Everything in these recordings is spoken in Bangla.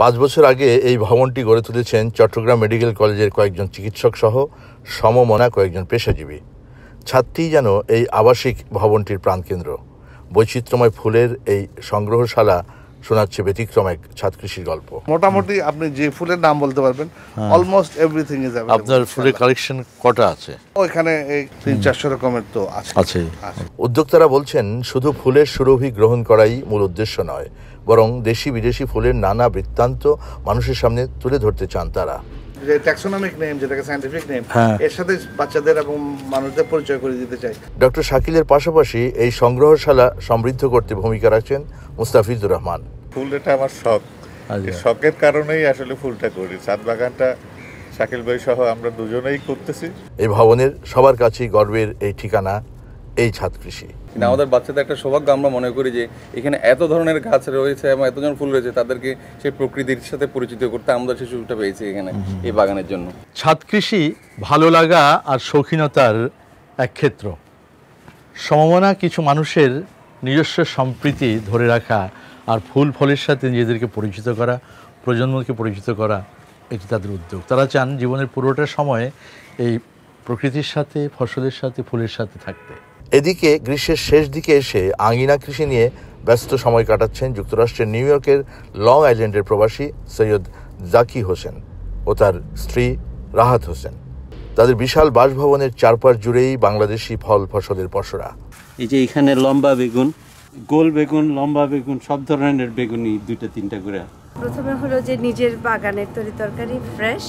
পাঁচ বছর আগে এই ভবনটি গড়ে তুলেছেন চট্টগ্রাম মেডিকেল কলেজের কয়েকজন চিকিৎসক সহ সমমনা কয়েকজন পেশাজীবী। ছাদটি যেন এই আবাসিক ভবনটির প্রাণকেন্দ্র। বৈচিত্র্যময় ফুলের এই সংগ্রহশালা শোনাচ্ছে ব্যতিক্রম এক ছাদ কৃষির গল্প। মোটামুটি আপনি যে ফুলের নাম বলতে পারবেন অলমোস্ট এভরিথিং ইজ আপনার ফুলের কালেকশন কটা আছে? ওইখানে এই তিন চারশো রকমের তো আছে। আছে। আছে। উদ্যোক্তারা বলছেন শুধু ফুলের সুরভি গ্রহণ করাই মূল উদ্দেশ্য নয় বরং দেশি বিদেশি ফুলের নানা বৃত্তান্ত মানুষের সামনে তুলে ধরতে চান তারা। যে ট্যাক্সোনমিক নেম যেটাকে সাইন্টিফিক নেম হ্যাঁ। এর সাথে বাচ্চাদের এবং মানুষদের পরিচয় করে দিতে চাই। ডক্টর শাকিলের পাশাপাশি এই সংগ্রহশালা সমৃদ্ধ করতে ভূমিকা রাখছেন মুস্তাফিজুর রহমান। ফুল এটা আমার শখ। আচ্ছা। শখের কারণেই আসলে ফুলটা করি। ছাদ বাগানটা শাকিল ভাই সহ আমরা দুজনেই করতেছি। এই ভবনের সবার কাছেই গর্বের এই ঠিকানা। এই ছাদ কৃষি। কিন্তু আমাদের বাচ্চাদের একটা সৌভাগ্য আমরা মনে করি যে এখানে এত ধরনের গাছ রয়েছে এবং এতজন ফুল রয়েছে তাদেরকে সেই প্রকৃতির সাথে পরিচিত করতে আমরা সেই সুযোগটা পেয়েছি এখানে এই বাগানের জন্য। ছাদ কৃষি ভালো লাগা আর শৌখিনতার এক ক্ষেত্র। সমমনা কিছু মানুষের নিজস্ব সম্প্রীতি ধরে রাখা আর ফুল ফলের সাথে নিজেদেরকে পরিচিত করা প্রজন্মকে পরিচিত করা এটি তাদের উদ্যোগ। তারা চান জীবনের পুরোটা সময় এই প্রকৃতির সাথে ফসলের সাথে ফুলের সাথে থাকতে। এদিকে গ্রীষ্মের শেষ দিকে এসে আঙিনা কৃষি নিয়ে ব্যস্ত সময় কাটাচ্ছেন যুক্তরাষ্ট্রের নিউ ইয়র্কের লং আইল্যান্ডের প্রবাসী সৈয়দ জাকি হোসেন ও তার স্ত্রী রাহাত হোসেন। তাদের বিশাল বাসভবনের চারপাশ জুড়েই বাংলাদেশি ফল ফসলের পসরা। এই যে এখানে লম্বা বেগুন গোল বেগুন লম্বা বেগুন সব ধরনের বেগুনই দুইটা তিনটা করে প্রথমে হলো যে নিজের বাগানের তরি তরকারি ফ্রেশ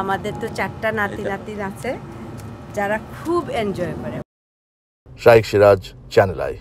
আমাদের তো চারটা নাতি নাতিন আছে যারা খুব এনজয় করে। शाइक सिराज चैनल आई